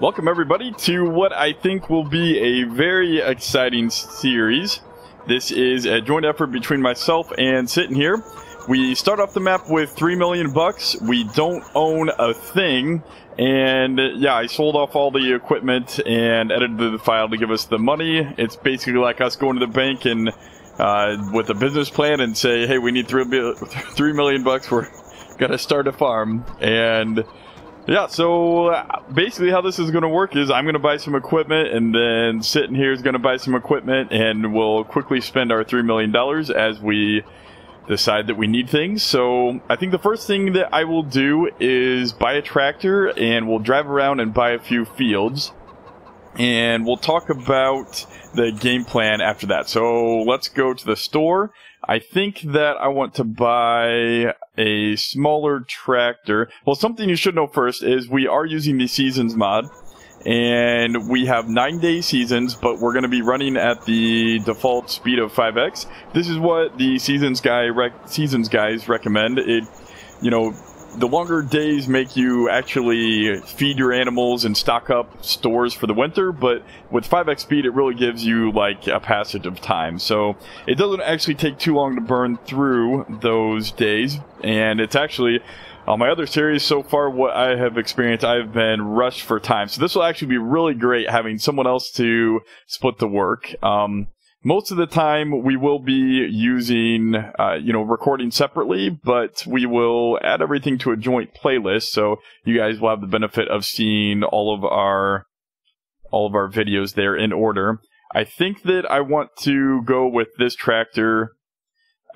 Welcome, everybody, to what I think will be a very exciting series. This is a joint effort between myself and Sitting here. We start off the map with three million bucks. We don't own a thing, and yeah, I sold off all the equipment and edited the file to give us the money. It's basically like us going to the bank and uh, with a business plan and say, "Hey, we need three, three million bucks. We're gonna start a farm." And yeah, so uh, basically how this is going to work is I'm going to buy some equipment and then sitting here is going to buy some equipment and we'll quickly spend our $3 million as we decide that we need things. So I think the first thing that I will do is buy a tractor and we'll drive around and buy a few fields. And we'll talk about the game plan after that. So let's go to the store. I think that I want to buy a smaller tractor. Well, something you should know first is we are using the seasons mod. And we have nine day seasons, but we're going to be running at the default speed of 5x. This is what the seasons guy seasons guys recommend. It, you know, the longer days make you actually feed your animals and stock up stores for the winter, but with 5x speed, it really gives you like a passage of time. So it doesn't actually take too long to burn through those days, and it's actually on my other series so far, what I have experienced, I've been rushed for time. So this will actually be really great having someone else to split the work. Um, most of the time we will be using uh, you know recording separately but we will add everything to a joint playlist. So you guys will have the benefit of seeing all of our all of our videos there in order. I think that i want to go with this tractor.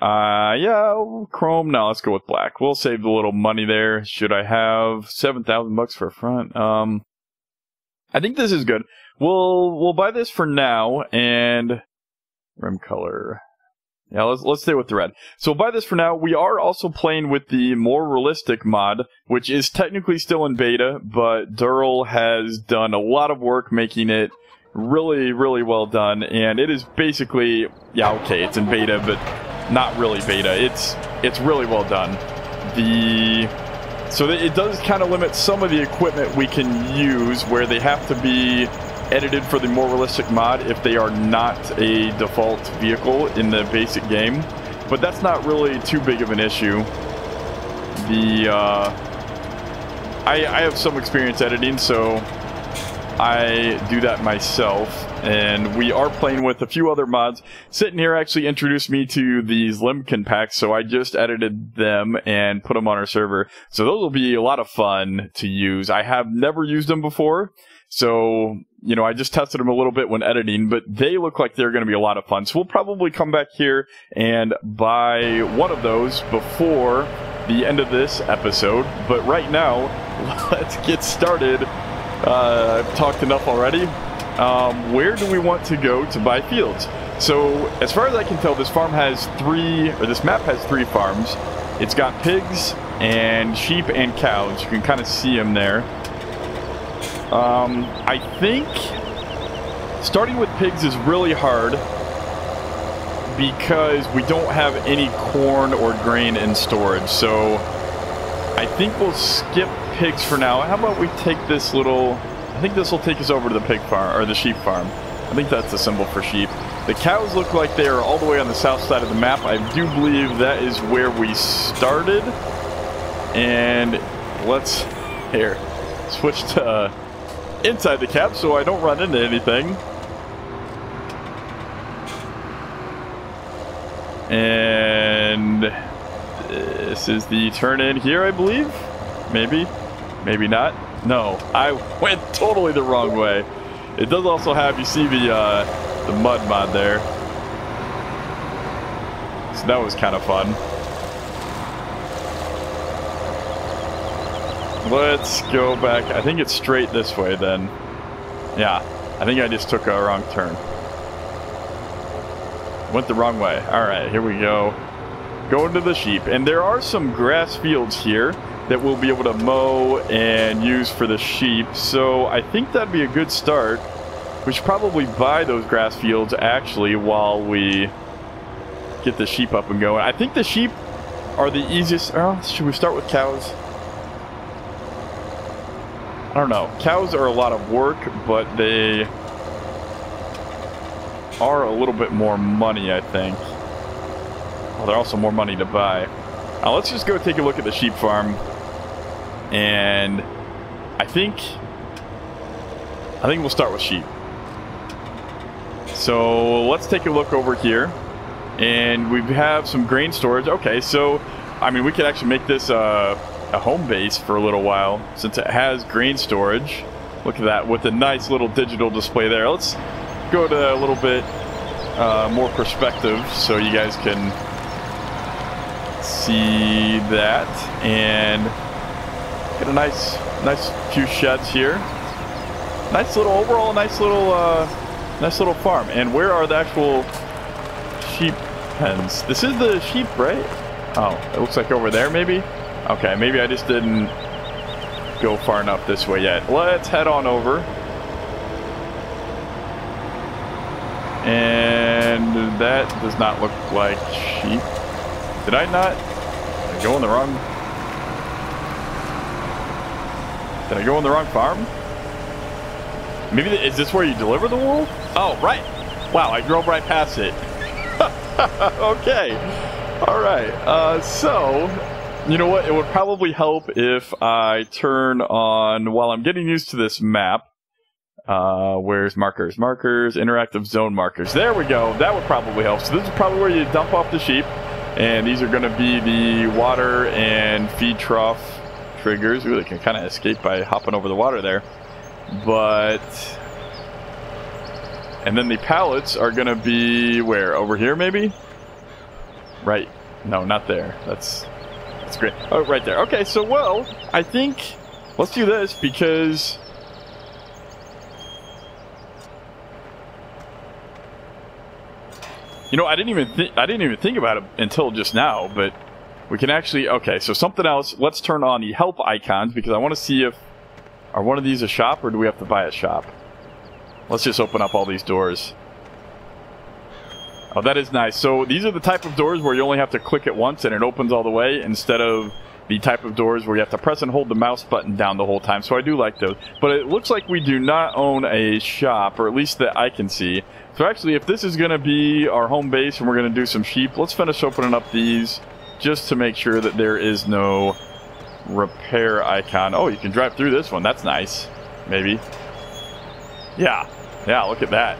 Uh yeah chrome. Now let's go with black. We'll save a little money there. Should i have 7000 bucks for a front? Um i think this is good. We'll we'll buy this for now and Rim color. Yeah, let's let's stay with the red. So buy this for now. We are also playing with the more realistic mod, which is technically still in beta, but Dural has done a lot of work making it really, really well done, and it is basically yeah, okay, it's in beta, but not really beta. It's it's really well done. The so it does kind of limit some of the equipment we can use where they have to be edited for the more realistic mod if they are not a default vehicle in the basic game. But that's not really too big of an issue. The uh, I, I have some experience editing, so I do that myself. And we are playing with a few other mods. Sitting here actually introduced me to these Lemken packs, so I just edited them and put them on our server. So those will be a lot of fun to use. I have never used them before, so, you know, I just tested them a little bit when editing, but they look like they're going to be a lot of fun. So we'll probably come back here and buy one of those before the end of this episode. But right now, let's get started. Uh, I've talked enough already. Um, where do we want to go to buy fields? So, as far as I can tell, this farm has three, or this map has three farms. It's got pigs and sheep and cows. You can kind of see them there. Um, I think starting with pigs is really hard because we don't have any corn or grain in storage. So I think we'll skip pigs for now. How about we take this little... I think this will take us over to the pig farm, or the sheep farm. I think that's the symbol for sheep. The cows look like they are all the way on the south side of the map. I do believe that is where we started. And let's... Here. Switch to... Uh, inside the cap so I don't run into anything. And this is the turn in here, I believe. Maybe, maybe not. No, I went totally the wrong way. It does also have, you see the, uh, the mud mod there. So that was kind of fun. Let's go back. I think it's straight this way then. Yeah, I think I just took a wrong turn. Went the wrong way. All right, here we go. Going to the sheep. And there are some grass fields here that we'll be able to mow and use for the sheep. So I think that'd be a good start. We should probably buy those grass fields actually while we get the sheep up and going. I think the sheep are the easiest. Oh, should we start with cows? I don't know. Cows are a lot of work, but they are a little bit more money, I think. Well, they're also more money to buy. Now let's just go take a look at the sheep farm. And I think I think we'll start with sheep. So let's take a look over here. And we have some grain storage. Okay, so I mean we could actually make this uh, a home base for a little while since it has grain storage. Look at that with a nice little digital display there. Let's go to a little bit uh, more perspective so you guys can see that and get a nice nice few sheds here. Nice little overall nice little uh, nice little farm. And where are the actual sheep pens this is the sheep right? Oh it looks like over there maybe okay maybe I just didn't go far enough this way yet let's head on over and that does not look like sheep did I not? Did I go on the wrong? Did I go on the wrong farm? Maybe the, is this where you deliver the wool? Oh, right. Wow, I drove right past it. okay. All right. Uh, so, you know what? It would probably help if I turn on while I'm getting used to this map. Uh, where's markers? Markers, interactive zone markers. There we go. That would probably help. So this is probably where you dump off the sheep. And these are going to be the water and feed trough triggers. Ooh, they can kind of escape by hopping over the water there. But... And then the pallets are going to be where? Over here, maybe? Right. No, not there. That's that's great. Oh, right there. Okay, so, well, I think... Let's do this because You know, I didn't even think I didn't even think about it until just now, but we can actually okay, so something else. Let's turn on the help icons because I want to see if are one of these a shop or do we have to buy a shop? Let's just open up all these doors. Oh, that is nice. So these are the type of doors where you only have to click it once and it opens all the way instead of the type of doors where you have to press and hold the mouse button down the whole time. So I do like those. But it looks like we do not own a shop, or at least that I can see. So actually, if this is going to be our home base and we're going to do some sheep, let's finish opening up these just to make sure that there is no repair icon. Oh, you can drive through this one. That's nice. Maybe. Yeah. Yeah, look at that.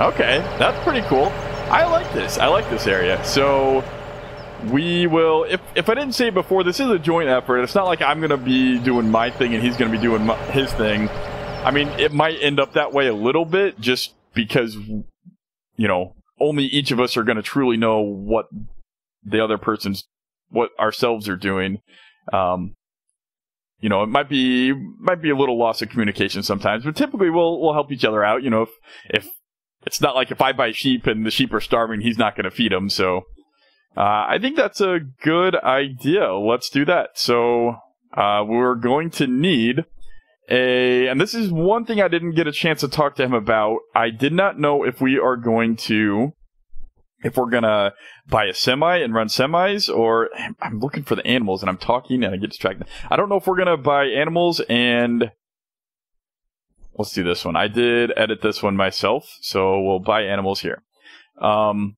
Okay, that's pretty cool. I like this. I like this area. So we will if, if i didn't say before this is a joint effort it's not like i'm going to be doing my thing and he's going to be doing my, his thing i mean it might end up that way a little bit just because you know only each of us are going to truly know what the other person's what ourselves are doing um, you know it might be might be a little loss of communication sometimes but typically we'll we'll help each other out you know if if it's not like if i buy sheep and the sheep are starving he's not going to feed them so uh, i think that's a good idea let's do that so uh, we're going to need a, and this is one thing I didn't get a chance to talk to him about. I did not know if we are going to, if we're gonna buy a semi and run semis, or I'm looking for the animals and I'm talking and I get distracted. I don't know if we're gonna buy animals and let's do this one. I did edit this one myself, so we'll buy animals here. Um,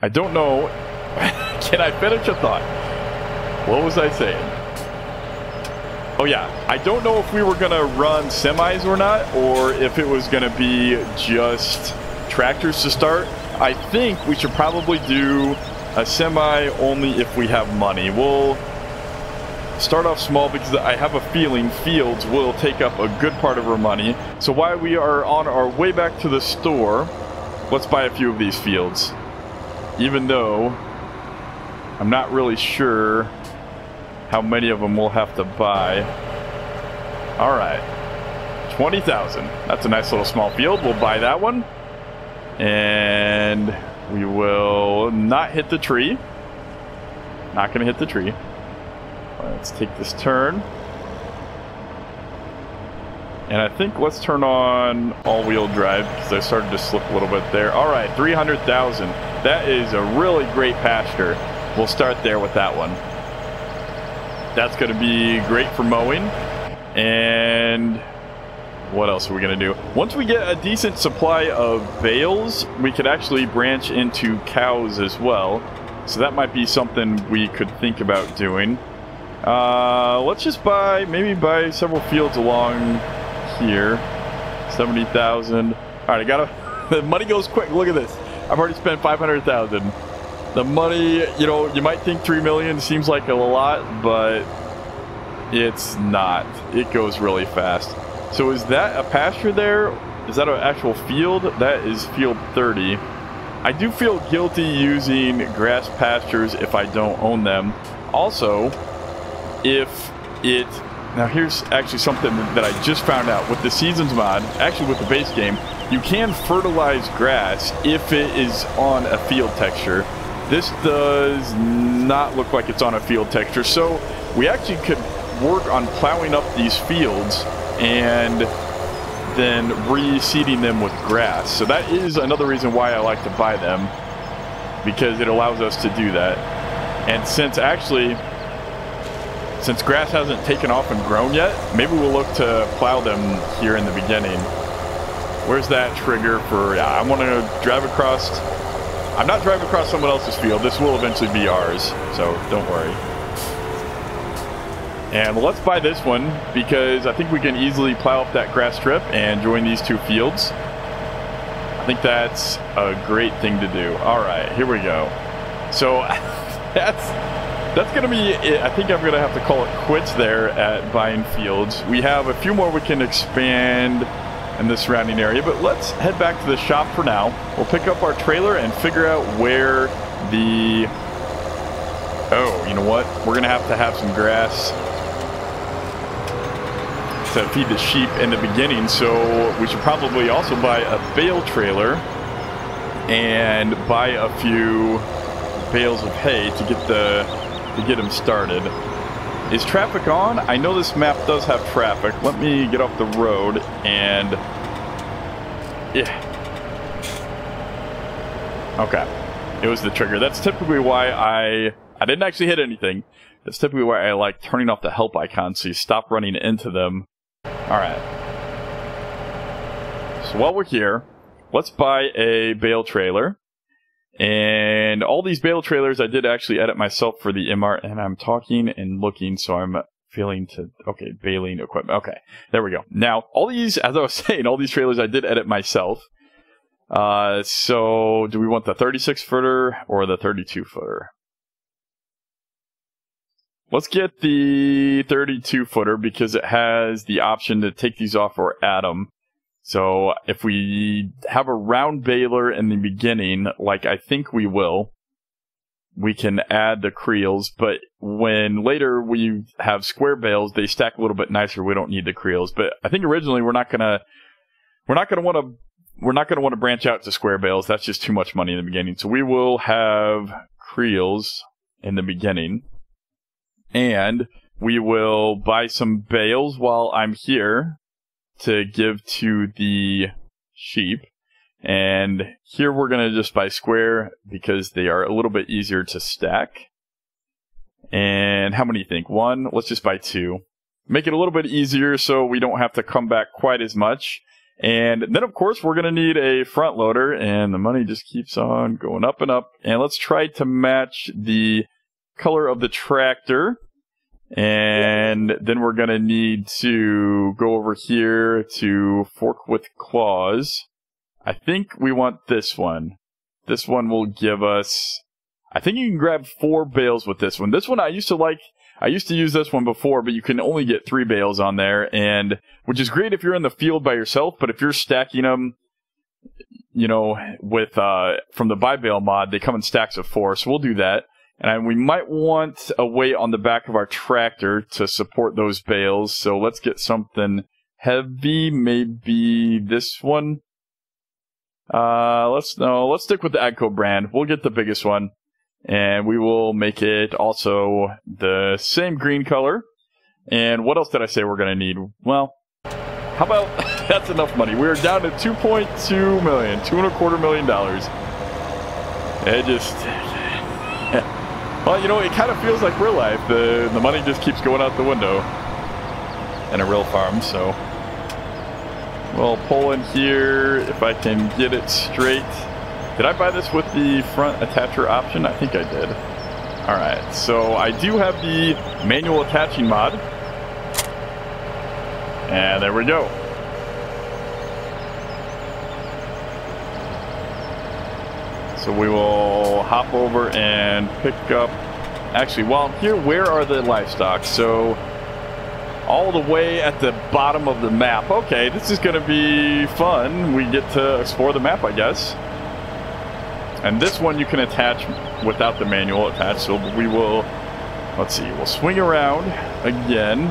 I don't know. Can I finish a thought? What was I saying? Oh yeah, I don't know if we were gonna run semis or not, or if it was gonna be just tractors to start. I think we should probably do a semi only if we have money. We'll start off small because I have a feeling fields will take up a good part of our money. So while we are on our way back to the store, let's buy a few of these fields. Even though I'm not really sure how many of them we'll have to buy. All right. 20,000. That's a nice little small field. We'll buy that one. And we will not hit the tree. Not going to hit the tree. Let's take this turn. And I think let's turn on all-wheel drive because I started to slip a little bit there. All right, 300,000. That is a really great pasture. We'll start there with that one. That's going to be great for mowing. And what else are we going to do? Once we get a decent supply of bales, we could actually branch into cows as well. So that might be something we could think about doing. Uh, let's just buy, maybe buy several fields along here. 70,000. All right, I gotta, the money goes quick. Look at this. I've already spent 500,000. The money, you know, you might think 3 million seems like a lot, but it's not. It goes really fast. So is that a pasture there? Is that an actual field? That is field 30. I do feel guilty using grass pastures if I don't own them. Also, if it... Now here's actually something that I just found out. With the Seasons mod, actually with the base game, you can fertilize grass if it is on a field texture. This does not look like it's on a field texture, so we actually could work on plowing up these fields and then reseeding them with grass. So that is another reason why I like to buy them because it allows us to do that. And since actually, since grass hasn't taken off and grown yet, maybe we'll look to plow them here in the beginning. Where's that trigger for, yeah, I want to drive across, I'm not driving across someone else's field. This will eventually be ours, so don't worry. And let's buy this one because I think we can easily plow up that grass strip and join these two fields. I think that's a great thing to do. All right, here we go. So that's that's going to be it. I think I'm going to have to call it quits there at Vine fields. We have a few more we can expand in the surrounding area, but let's head back to the shop for now. We'll pick up our trailer and figure out where the... Oh, you know what? We're going to have to have some grass to feed the sheep in the beginning, so we should probably also buy a bale trailer and buy a few bales of hay to get the to get him started. Is traffic on? I know this map does have traffic. Let me get off the road and yeah. Okay. It was the trigger. That's typically why I I didn't actually hit anything. That's typically why I like turning off the help icon so you stop running into them Alright. So while we're here, let's buy a bale trailer. And all these bale trailers I did actually edit myself for the MR, and I'm talking and looking, so I'm feeling to, okay, baling equipment. Okay, there we go. Now, all these, as I was saying, all these trailers I did edit myself. Uh, so do we want the 36 footer or the 32 footer? Let's get the 32 footer because it has the option to take these off or add them. So if we have a round baler in the beginning, like I think we will, we can add the creels, but when later we have square bales, they stack a little bit nicer. We don't need the creels, but I think originally we're not gonna, we're not gonna want to, we're not gonna want to branch out to square bales. That's just too much money in the beginning. So we will have creels in the beginning and we will buy some bales while I'm here to give to the sheep. And here we're going to just buy square because they are a little bit easier to stack. And how many you think? One? Let's just buy two. Make it a little bit easier so we don't have to come back quite as much. And then, of course, we're going to need a front loader, and the money just keeps on going up and up. And let's try to match the color of the tractor. And then we're going to need to go over here to fork with claws. I think we want this one. This one will give us. I think you can grab four bales with this one. This one I used to like. I used to use this one before, but you can only get three bales on there, and which is great if you're in the field by yourself. But if you're stacking them, you know, with uh, from the buy bale mod, they come in stacks of four. So we'll do that. And we might want a weight on the back of our tractor to support those bales. So let's get something heavy. Maybe this one. Uh, let's no, let's stick with the AGCO brand. We'll get the biggest one, and we will make it also the same green color. And what else did I say we're gonna need? Well, how about that's enough money? We're down to 2.2 million, two and a quarter million dollars. It just well, you know, it kind of feels like real life. The the money just keeps going out the window. and a real farm, so we'll pull in here if I can get it straight. Did I buy this with the front attacher option? I think I did. Alright, so I do have the manual attaching mod. And there we go. So we will hop over and pick up... Actually, while I'm here, where are the livestock? So, all the way at the bottom of the map. Okay, this is going to be fun. We get to explore the map, I guess. And this one you can attach without the manual attached. So we will, let's see, we'll swing around again.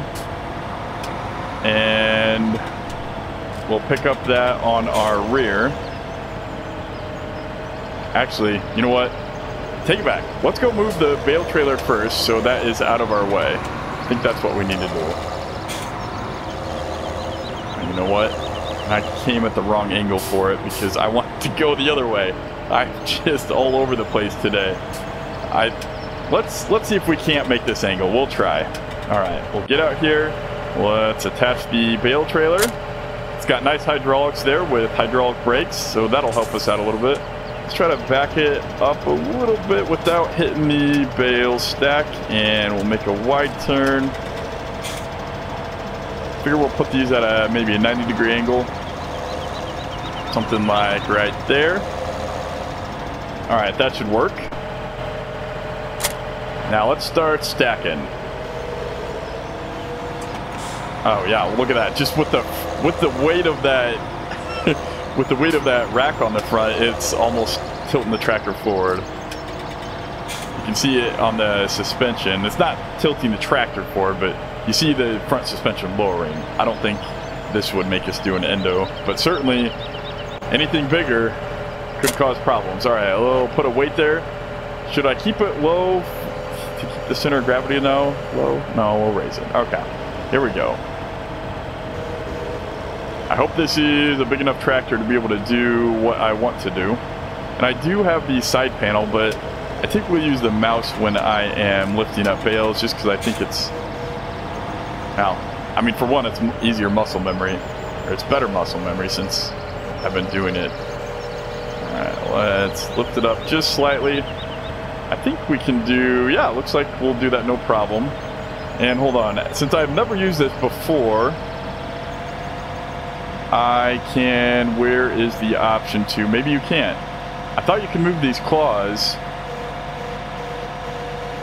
And we'll pick up that on our rear. Actually, you know what? Take it back. Let's go move the bale trailer first so that is out of our way. I think that's what we need to do. And you know what? I came at the wrong angle for it because I want to go the other way. I'm just all over the place today. I let's let's see if we can't make this angle. We'll try. All right, we'll get out here. Let's attach the bale trailer. It's got nice hydraulics there with hydraulic brakes, so that'll help us out a little bit. Let's try to back it up a little bit without hitting the bale stack, and we'll make a wide turn. Figure we'll put these at a maybe a 90 degree angle. Something like right there. All right, that should work. Now let's start stacking. Oh yeah, look at that. Just with the with the weight of that with the weight of that rack on the front, it's almost tilting the tractor forward. You can see it on the suspension. It's not tilting the tractor forward, but you see the front suspension lowering. I don't think this would make us do an endo, but certainly anything bigger could cause problems. All right, we'll put a weight there. Should I keep it low to keep the center of gravity now low? No, we'll raise it. Okay, here we go. I hope this is a big enough tractor to be able to do what I want to do. And I do have the side panel, but I think we'll use the mouse when I am lifting up bales just because I think it's... Now, I mean, for one, it's easier muscle memory, or it's better muscle memory since I've been doing it. Alright, let's lift it up just slightly. I think we can do... Yeah, looks like we'll do that no problem. And hold on, since I've never used this before, I can... Where is the option to? Maybe you can't. I thought you could move these claws.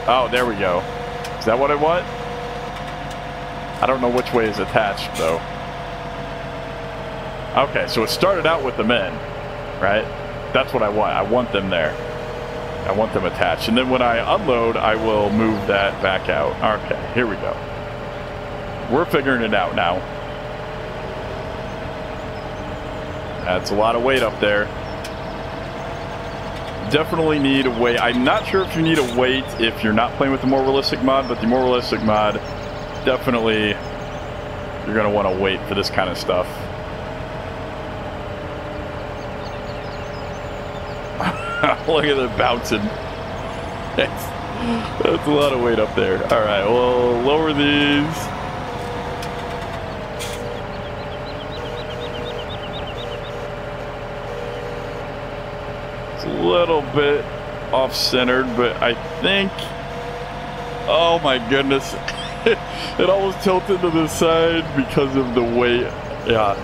Oh, there we go. Is that what I want? I don't know which way is attached, though. Okay, so it started out with the men, right? That's what I want. I want them there. I want them attached. And then when I unload, I will move that back out. Okay, here we go. We're figuring it out now. That's a lot of weight up there. Definitely need a weight. I'm not sure if you need a weight if you're not playing with the more realistic mod, but the more realistic mod, definitely you're going to want to wait for this kind of stuff. Look at it bouncing. That's, that's a lot of weight up there. All right, we'll lower these. Little bit off-centered, but I think... Oh my goodness. it almost tilted to the side because of the weight. Yeah.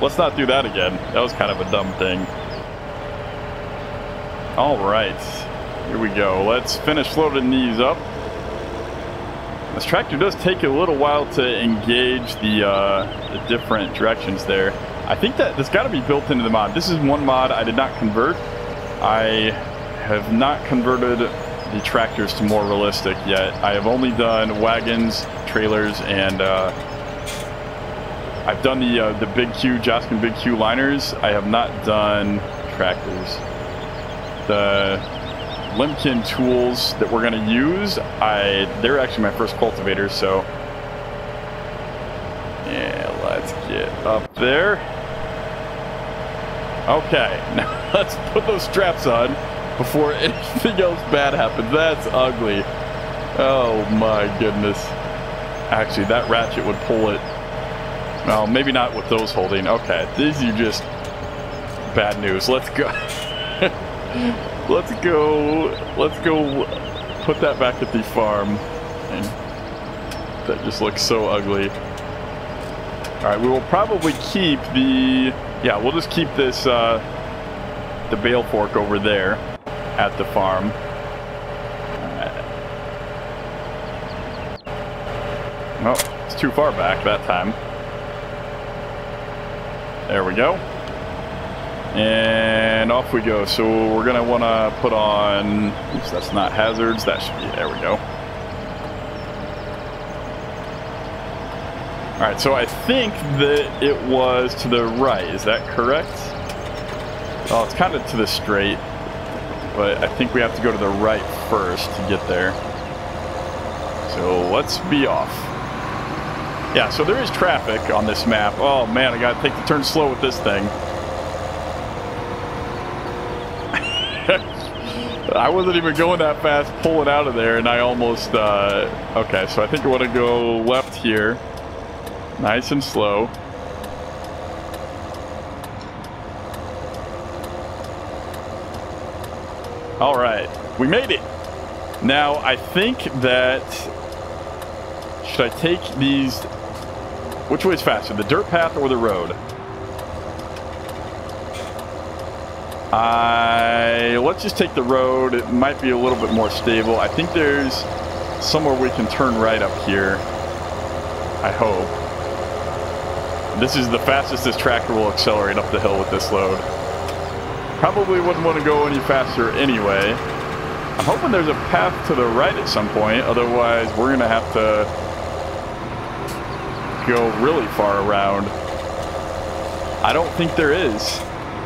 Let's not do that again. That was kind of a dumb thing. All right. Here we go. Let's finish loading these up. This tractor does take a little while to engage the, uh, the different directions there. I think that has got to be built into the mod. This is one mod I did not convert. I have not converted the tractors to more realistic yet. I have only done wagons, trailers, and uh, I've done the uh, the Big Q, Joskin Big Q liners. I have not done tractors. The Lemken tools that we're going to use, I they're actually my first cultivators, so yeah, let's get up there. Okay, now let's put those straps on before anything else bad happens. That's ugly. Oh my goodness. Actually, that ratchet would pull it Well, maybe not with those holding. Okay, these are just bad news. Let's go. let's go. Let's go put that back at the farm. And that just looks so ugly. All right, we will probably keep the... Yeah, we'll just keep this, uh, the bale fork over there at the farm. Oh, it's too far back that time. There we go. And off we go. So we're going to want to put on... Oops, that's not hazards. That should be... There we go. Alright, so I think that it was to the right. Is that correct? Oh, it's kind of to the straight. But I think we have to go to the right first to get there. So let's be off. Yeah, so there is traffic on this map. Oh man, I gotta take the turn slow with this thing. I wasn't even going that fast pulling out of there and I almost, uh, okay, so I think I want to go left here. Nice and slow. All right, we made it. Now, I think that, should I take these which way is faster, the dirt path or the road? I let's just take the road. It might be a little bit more stable. I think there's somewhere we can turn right up here. I hope. This is the fastest this tractor will accelerate up the hill with this load. Probably wouldn't want to go any faster anyway. I'm hoping there's a path to the right at some point. Otherwise, we're going to have to go really far around. I don't think there is.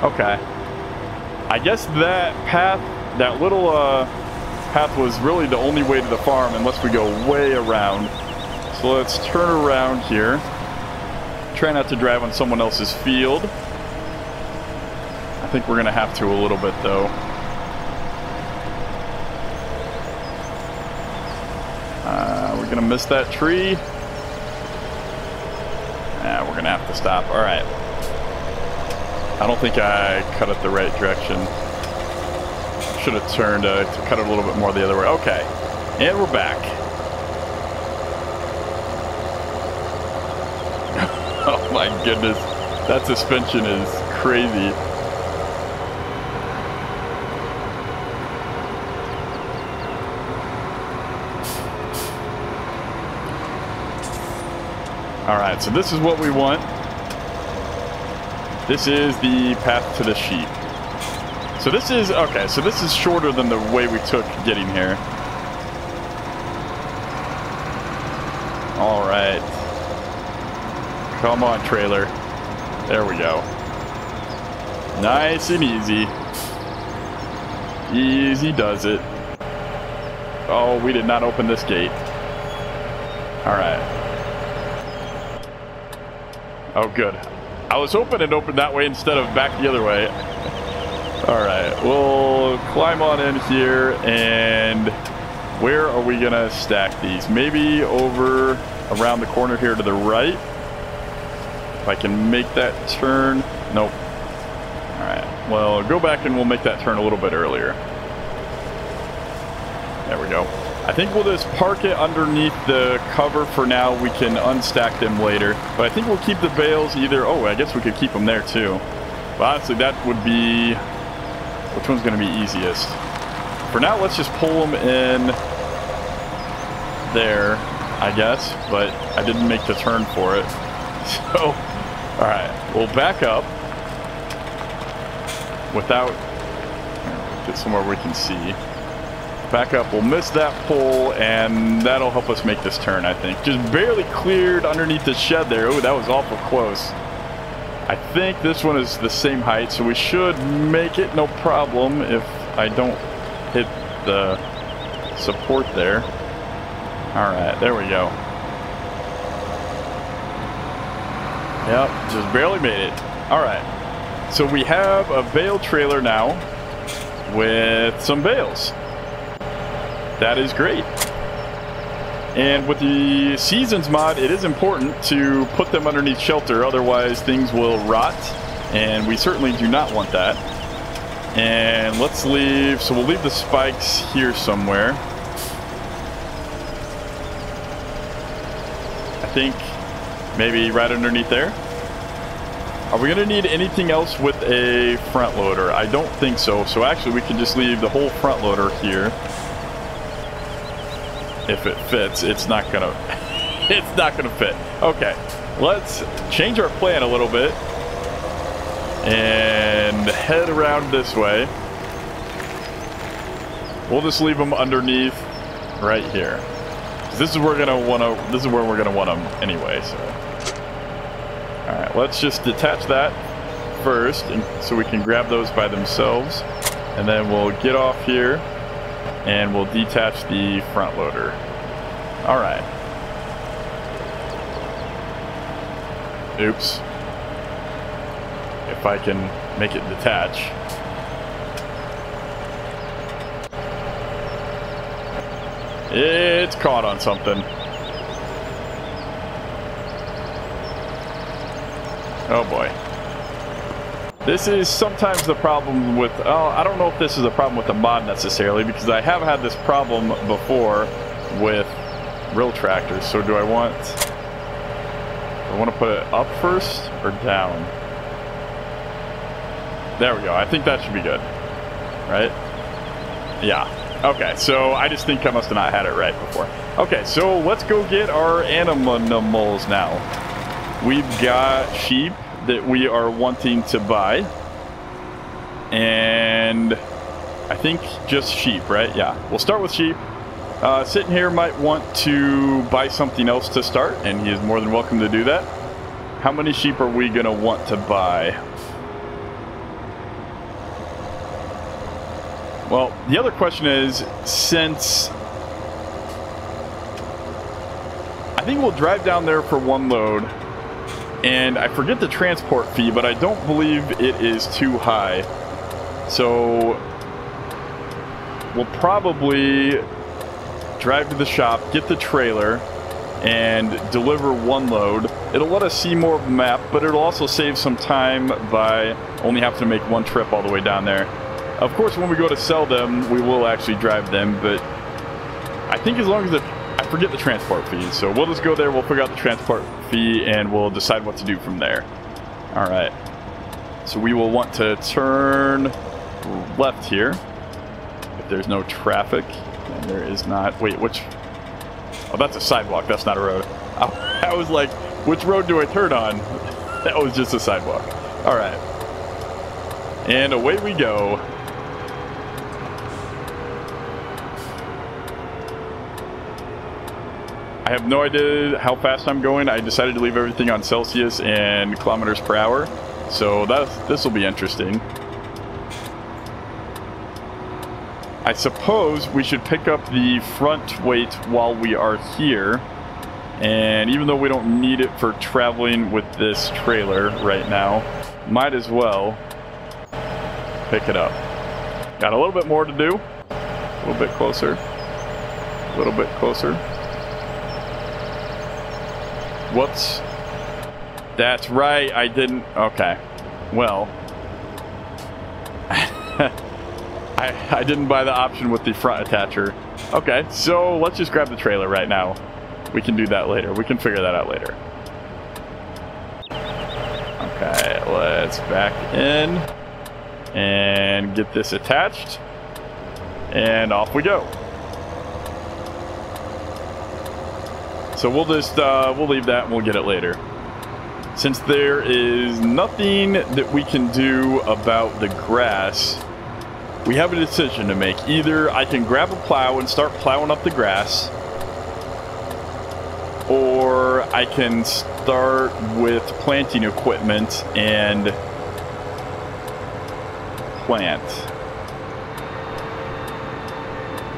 Okay. I guess that path, that little uh, path was really the only way to the farm unless we go way around. So let's turn around here. Try not to drive on someone else's field. I think we're going to have to a little bit though. Uh, we're going to miss that tree. Nah, we're gonna have to stop. All right. I don't think I cut it the right direction. Should have turned uh, to cut it a little bit more the other way. Okay. And we're back. oh my goodness. That suspension is crazy. Alright, so this is what we want. This is the path to the sheep. So this is, okay, so this is shorter than the way we took getting here. Alright. Come on, trailer. There we go. Nice and easy. Easy does it. Oh, we did not open this gate. Alright. Oh, good. I was hoping it opened that way instead of back the other way. All right, we'll climb on in here and where are we gonna stack these? Maybe over around the corner here to the right. If I can make that turn. Nope. All right, well, go back and we'll make that turn a little bit earlier. There we go. I think we'll just park it underneath the cover for now. We can unstack them later. But I think we'll keep the bales either... Oh, I guess we could keep them there too. But honestly, that would be... Which one's going to be easiest? For now, let's just pull them in there, I guess. But I didn't make the turn for it. So, alright. We'll back up. Without... Get somewhere we can see. Back up. We'll miss that pole, and that'll help us make this turn, I think. Just barely cleared underneath the shed there. Oh, that was awful close. I think this one is the same height, so we should make it no problem if I don't hit the support there. All right, there we go. Yep, just barely made it. All right, so we have a bale trailer now with some bales. That is great. And with the Seasons mod, it is important to put them underneath shelter, otherwise things will rot, and we certainly do not want that. And let's leave, so we'll leave the spikes here somewhere. I think maybe right underneath there. Are we going to need anything else with a front loader? I don't think so. So actually, we can just leave the whole front loader here if it fits. It's not gonna. it's not gonna fit. Okay, let's change our plan a little bit and head around this way. We'll just leave them underneath right here. This is where we're gonna wanna. This is where we're gonna want them anyway. So, let's just detach that first, and, so we can grab those by themselves, and then we'll get off here and we'll detach the front loader. All right. Oops. If I can make it detach. It's caught on something. Oh boy. This is sometimes the problem with, oh, I don't know if this is a problem with the mod necessarily, because I have had this problem before with real tractors. So do I want, I want to put it up first or down? There we go. I think that should be good, right? Yeah. Okay, so I just think I must have not had it right before. Okay, so let's go get our animals now. We've got sheep that we are wanting to buy. And I think just sheep, right? Yeah, we'll start with sheep. Uh, sitting here might want to buy something else to start, and he is more than welcome to do that. How many sheep are we going to want to buy? Well, the other question is, since I think we'll drive down there for one load, and I forget the transport fee, but I don't believe it is too high. So we'll probably drive to the shop, get the trailer, and deliver one load. It'll let us see more of the map, but it'll also save some time by only having to make one trip all the way down there. Of course, when we go to sell them, we will actually drive them, but I think as long as I forget the transport fee. so we'll just go there, we'll figure out the transport fee, and we'll decide what to do from there. All right. So we will want to turn left here, if there's no traffic, and there is not. Wait, which? Oh, that's a sidewalk, that's not a road. I was like, which road do I turn on? That was just a sidewalk. All right. And away we go. I have no idea how fast I'm going. I decided to leave everything on Celsius and kilometers per hour. So this will be interesting. I suppose we should pick up the front weight while we are here. And even though we don't need it for traveling with this trailer right now, might as well pick it up. Got a little bit more to do. A little bit closer. A little bit closer. Whoops. That's right, I didn't... Okay. Well. I, I didn't buy the option with the front attacher. Okay, so let's just grab the trailer right now. We can do that later. We can figure that out later. Okay, let's back in and get this attached. And off we go. So we'll just, uh, we'll leave that and we'll get it later. Since there is nothing that we can do about the grass, we have a decision to make. Either I can grab a plow and start plowing up the grass, or I can start with planting equipment and plant.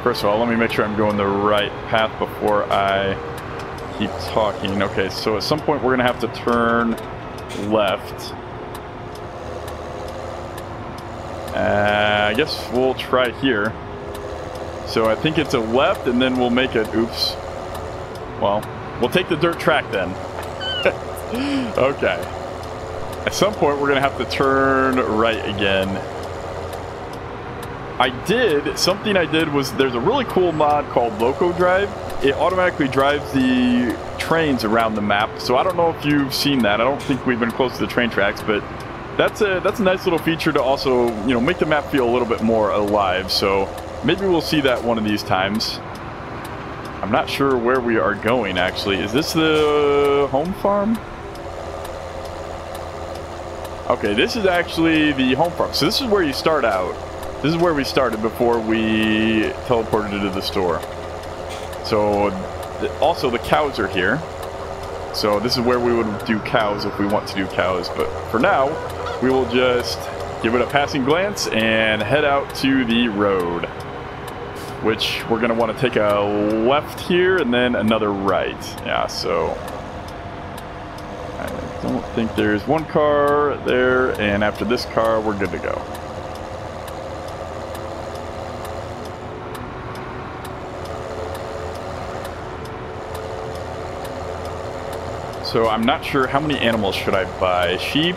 First of all, let me make sure I'm going the right path before I keep talking. Okay, so at some point we're going to have to turn left. Uh, I guess we'll try here. So I think it's a left and then we'll make it, oops. well, we'll take the dirt track then. okay. At some point, we're going to have to turn right again. I did, something I did was, there's a really cool mod called Loco Drive. It automatically drives the trains around the map. So I don't know if you've seen that. I don't think we've been close to the train tracks, but that's a that's a nice little feature to also, you know, make the map feel a little bit more alive. So maybe we'll see that one of these times. I'm not sure where we are going, actually. Is this the home farm? Okay, this is actually the home farm. So this is where you start out. This is where we started before we teleported to the store. So, also the cows are here. So this is where we would do cows if we want to do cows. But for now, we will just give it a passing glance and head out to the road. Which we're going to want to take a left here and then another right. Yeah, so I don't think there's one car there. And after this car, we're good to go. So I'm not sure how many animals should I buy. Sheep.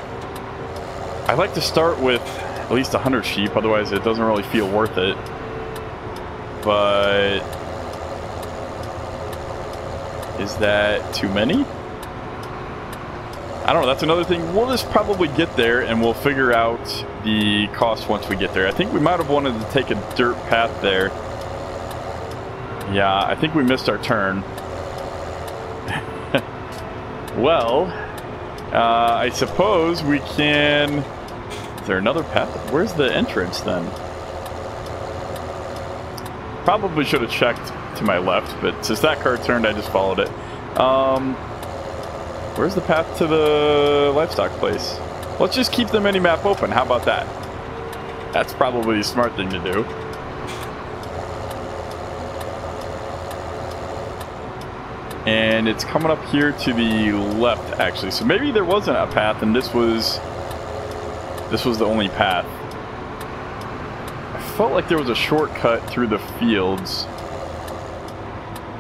I like to start with at least 100 sheep, otherwise it doesn't really feel worth it. But... Is that too many? I don't know, that's another thing. We'll just probably get there and we'll figure out the cost once we get there. I think we might have wanted to take a dirt path there. Yeah, I think we missed our turn. Well, uh, I suppose we can... Is there another path? Where's the entrance, then? Probably should have checked to my left, but since that car turned, I just followed it. Um, where's the path to the livestock place? Let's just keep the mini-map open. How about that? That's probably a smart thing to do. And it's coming up here to the left actually. So maybe there wasn't a path and this was this was the only path. I felt like there was a shortcut through the fields.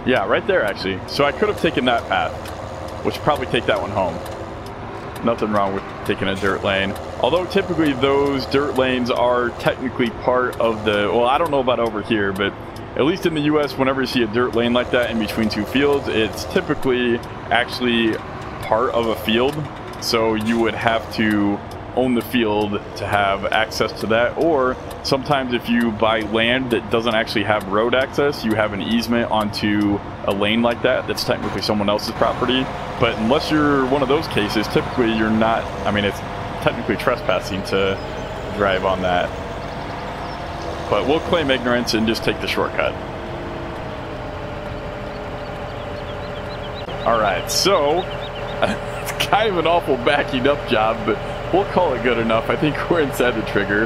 Yeah right there actually. So I could have taken that path which probably take that one home. Nothing wrong with taking a dirt lane. Although typically those dirt lanes are technically part of the well I don't know about over here but at least in the US, whenever you see a dirt lane like that in between two fields, it's typically actually part of a field. So you would have to own the field to have access to that. Or sometimes if you buy land that doesn't actually have road access, you have an easement onto a lane like that that's technically someone else's property. But unless you're one of those cases, typically you're not, I mean, it's technically trespassing to drive on that. But we'll claim ignorance and just take the shortcut. Alright, so it's kind of an awful backing up job, but we'll call it good enough. I think we're inside the trigger.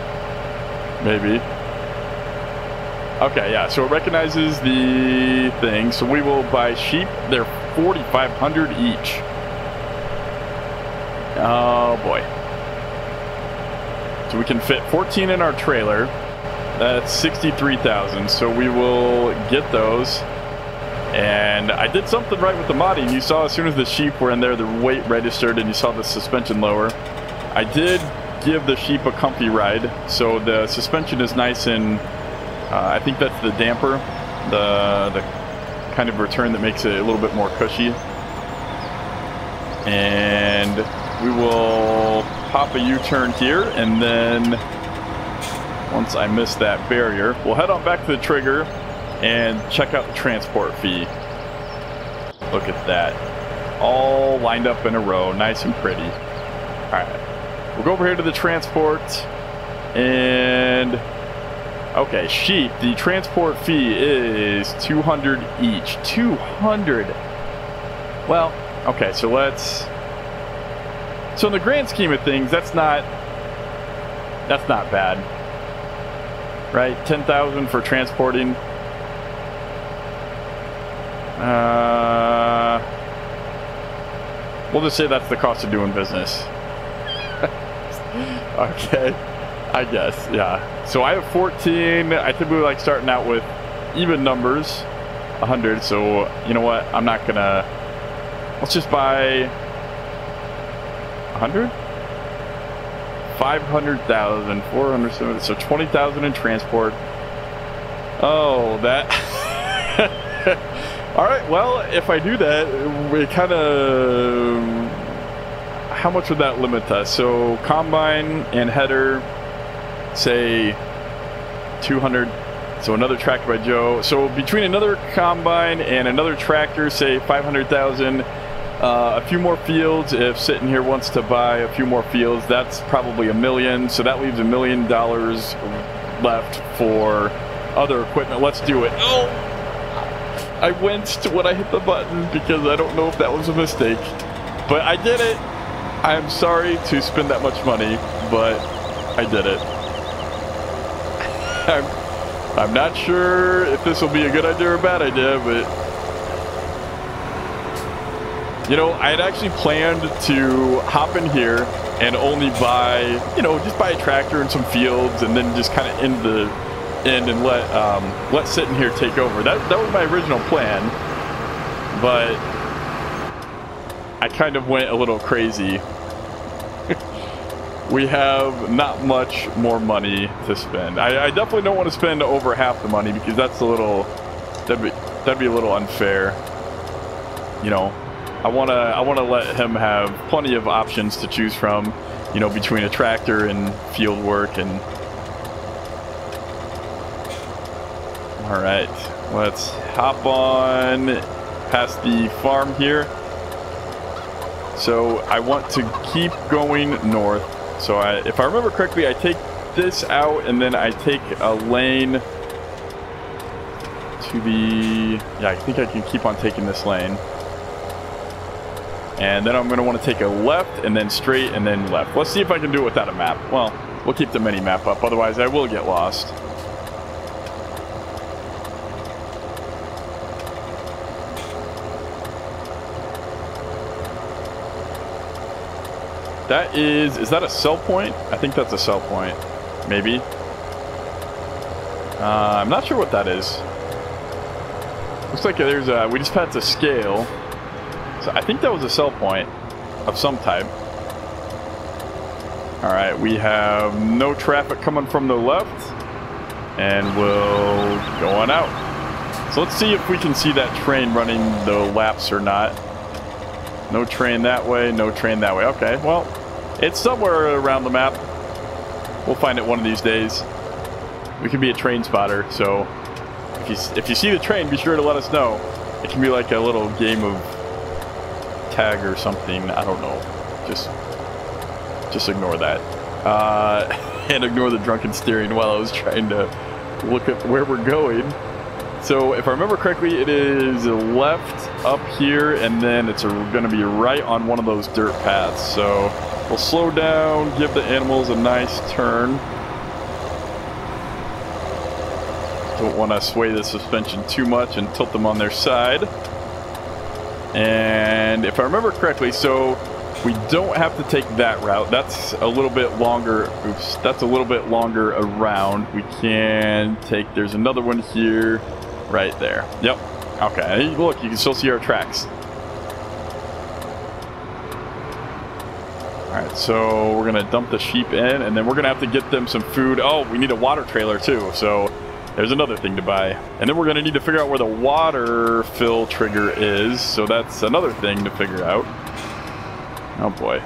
Maybe. Okay, yeah, so it recognizes the thing. So we will buy sheep. They're 4,500 each. Oh, boy. So we can fit 14 in our trailer. That's 63,000. So we will get those. And I did something right with the modding. You saw as soon as the sheep were in there, the weight registered and you saw the suspension lower. I did give the sheep a comfy ride. So the suspension is nice and uh, I think that's the damper. The, the kind of return that makes it a little bit more cushy. And we will pop a U-turn here and then once I miss that barrier. We'll head on back to the trigger and check out the transport fee. Look at that. All lined up in a row, nice and pretty. All right, we'll go over here to the transport and okay, sheep, the transport fee is 200 each. 200. Well, okay, so let's so in the grand scheme of things, that's not that's not bad right? 10,000 for transporting. Uh, we'll just say that's the cost of doing business. okay, I guess, yeah. So I have 14. I think we like starting out with even numbers. 100. So, you know what? I'm not gonna. Let's just buy 100? 500,000, 470, so 20,000 in transport. Oh, that. All right, well, if I do that, we kind of. How much would that limit us? So, combine and header, say 200. So, another tractor by Joe. So, between another combine and another tractor, say 500,000. Uh, a few more fields. If sitting here wants to buy a few more fields, that's probably a million. So that leaves a million dollars left for other equipment. Let's do it. Oh! I winced when I hit the button because I don't know if that was a mistake. But I did it. I'm sorry to spend that much money, but I did it. I'm, I'm not sure if this will be a good idea or a bad idea, but you know, I had actually planned to hop in here and only buy, you know, just buy a tractor and some fields and then just kind of end the end and let um, let sitting here take over. That that was my original plan, but I kind of went a little crazy. we have not much more money to spend. I, I definitely don't want to spend over half the money because that's a little that'd be that'd be a little unfair. You know, I want to I want to let him have plenty of options to choose from, you know, between a tractor and field work and All right. Let's hop on past the farm here. So I want to keep going north. So I, if I remember correctly, I take this out and then I take a lane to the... Yeah, I think I can keep on taking this lane. And then I'm going to want to take a left and then straight and then left. Let's see if I can do it without a map. Well, we'll keep the mini map up. Otherwise, I will get lost. That is, is that a sell point? I think that's a sell point. Maybe. Uh, I'm not sure what that is. Looks like there's a, we just passed a scale. So I think that was a sell point of some type. Alright, we have no traffic coming from the left. And we'll go on out. So let's see if we can see that train running the laps or not. No train that way, no train that way. Okay, well, it's somewhere around the map. We'll find it one of these days. We can be a train spotter, so if you, if you see the train, be sure to let us know. It can be like a little game of tag or something. I don't know. Just, just ignore that. Uh, and ignore the drunken steering while I was trying to look at where we're going. So if I remember correctly, it is left up here, and then it's going to be right on one of those dirt paths. So we'll slow down, give the animals a nice turn. Don't want to sway the suspension too much and tilt them on their side. And if I remember correctly, so we don't have to take that route. That's a little bit longer. Oops, that's a little bit longer around. We can take, there's another one here, right there. Yep. Okay, look, you can still see our tracks. All right, so we're gonna dump the sheep in, and then we're gonna have to get them some food. Oh, we need a water trailer too, so there's another thing to buy. And then we're going to need to figure out where the water fill trigger is. So that's another thing to figure out. Oh boy.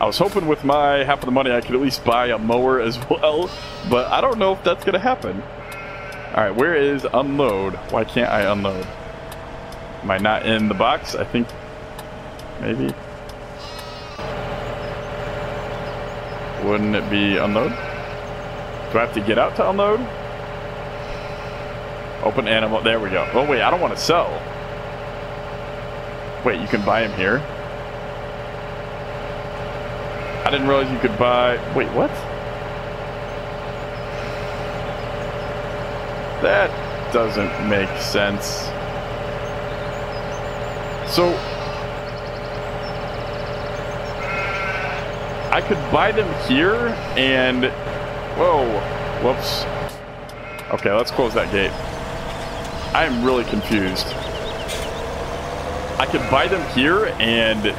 I was hoping with my half of the money I could at least buy a mower as well. But I don't know if that's going to happen. Alright, where is unload? Why can't I unload? Am I not in the box? I think... Maybe? Wouldn't it be unload? Do I have to get out to unload? Open animal. There we go. Oh, wait. I don't want to sell. Wait, you can buy him here? I didn't realize you could buy... Wait, what? That doesn't make sense. So... I could buy them here and Whoa. Whoops. Okay, let's close that gate. I am really confused. I could buy them here and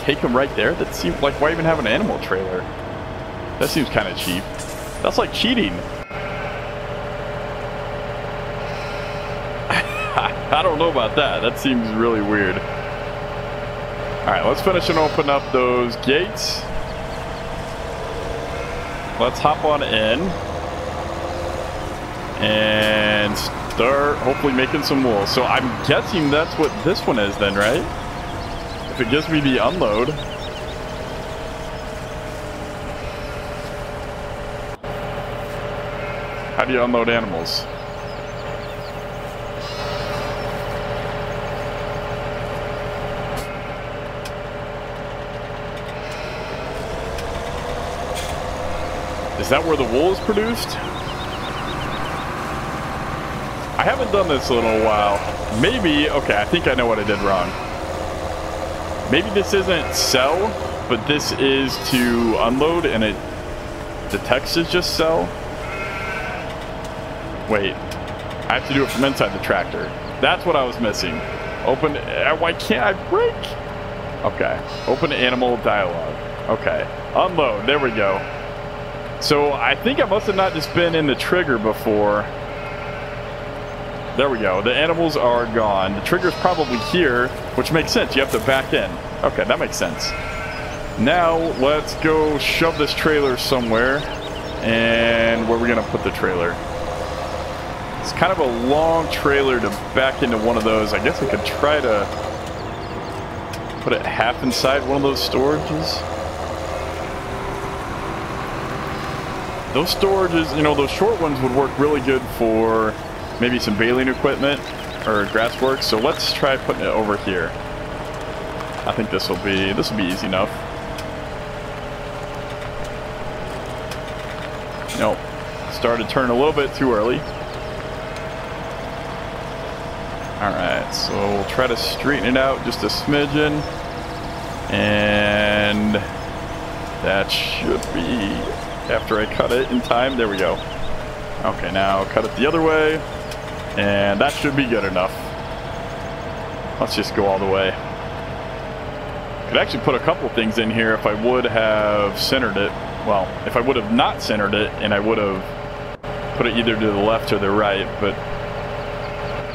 take them right there? That seems like why even have an animal trailer? That seems kind of cheap. That's like cheating. I don't know about that. That seems really weird. Alright, let's finish and open up those gates. Let's hop on in. And start hopefully making some wool. So I'm guessing that's what this one is then, right? If it gives me the unload. How do you unload animals? Is that where the wool is produced? I haven't done this in a while. Maybe, okay, I think I know what I did wrong. Maybe this isn't sell, but this is to unload and it, the text is just sell. Wait, I have to do it from inside the tractor. That's what I was missing. Open, uh, why can't I brake? Okay, open animal dialogue. Okay, unload, there we go. So I think I must have not just been in the trigger before. There we go. The animals are gone. The trigger's probably here, which makes sense. You have to back in. Okay, that makes sense. Now, let's go shove this trailer somewhere. And where are we going to put the trailer? It's kind of a long trailer to back into one of those. I guess I could try to put it half inside one of those storages. Those storages, you know, those short ones would work really good for maybe some baling equipment or grass work. So let's try putting it over here. I think this will be this will be easy enough. Nope. Started turning a little bit too early. Alright, so we'll try to straighten it out just a smidgen. And that should be after I cut it in time. There we go. Okay, now cut it the other way. And that should be good enough. Let's just go all the way. Could actually put a couple things in here if I would have centered it. Well, if I would have not centered it and I would have put it either to the left or the right, but